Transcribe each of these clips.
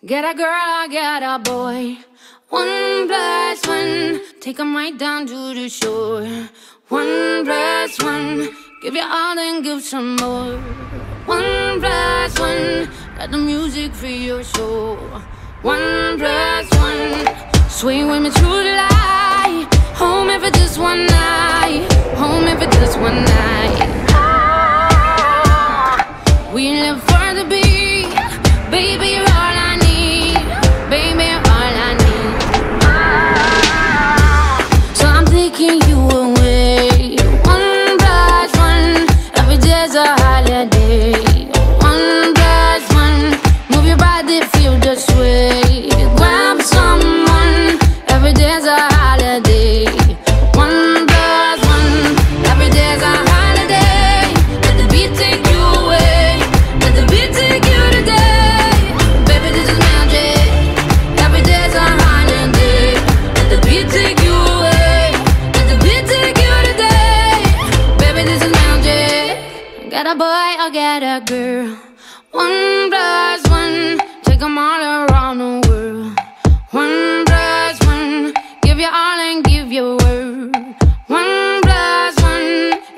Get a girl, get a boy. One plus one, take 'em right down to the shore. One plus one, give you all, and give some more. One plus one, let the music free your soul. One plus one, swing with me through the light. Home if it's just one night. Home if it's just one night. better girl. One plus one, take them all around the world. One plus one, give your all and give your word One plus one,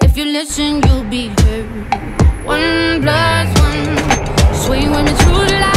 if you listen you'll be heard. One plus one, swing when the light.